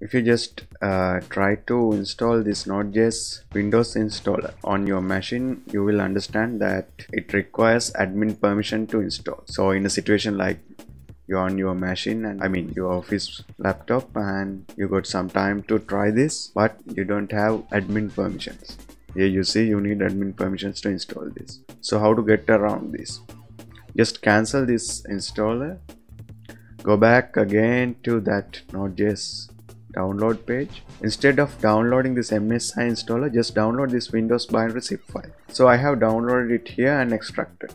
if you just uh, try to install this node.js windows installer on your machine you will understand that it requires admin permission to install. So in a situation like you're on your machine and i mean your office laptop and you got some time to try this but you don't have admin permissions. Here you see you need admin permissions to install this. So how to get around this? Just cancel this installer. Go back again to that node.js download page. Instead of downloading this msi installer just download this windows binary zip file. So i have downloaded it here and extracted.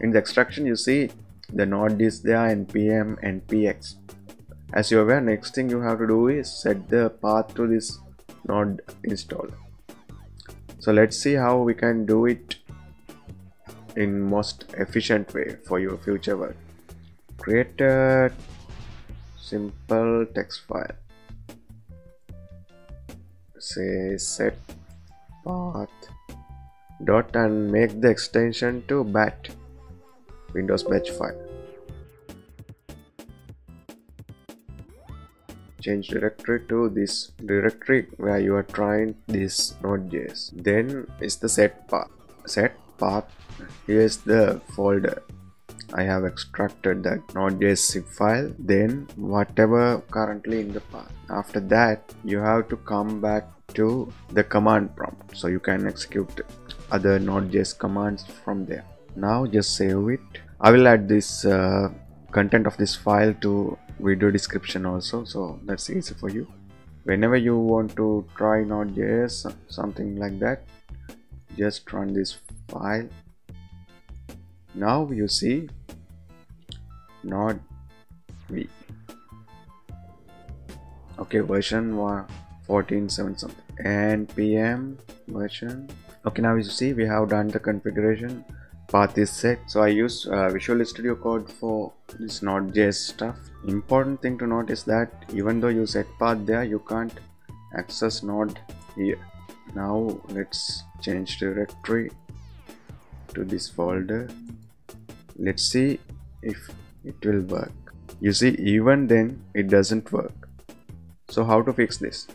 In the extraction you see the node is there npm npx as you're aware next thing you have to do is set the path to this node installer. So let's see how we can do it in most efficient way for your future work. Create a simple text file say set path dot and make the extension to bat windows batch file change directory to this directory where you are trying this node.js then is the set path. Set path here is the folder I have extracted that node.js zip file then whatever currently in the path. After that you have to come back to the command prompt so you can execute other node.js commands from there. Now just save it. I will add this uh, content of this file to video description also so that's easy for you. Whenever you want to try node.js something like that just run this file. Now you see node v. Okay version 14.7 something. npm version. Okay now you see we have done the configuration. Path is set. So i use uh, visual studio code for this node.js stuff. Important thing to note is that even though you set path there you can't access node here. Now let's change directory to this folder. Let's see if it will work you see even then it doesn't work so how to fix this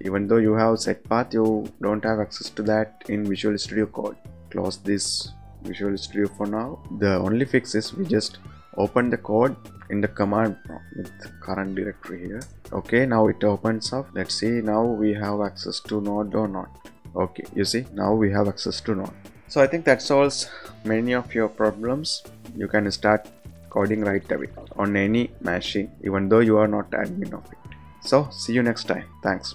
even though you have set path you don't have access to that in visual studio code close this Visual Studio for now. The only fix is we just open the code in the command prompt with current directory here. Okay, now it opens up. Let's see now we have access to node or not. Okay, you see now we have access to node. So I think that solves many of your problems. You can start coding right away on any machine even though you are not admin of it. So see you next time. Thanks.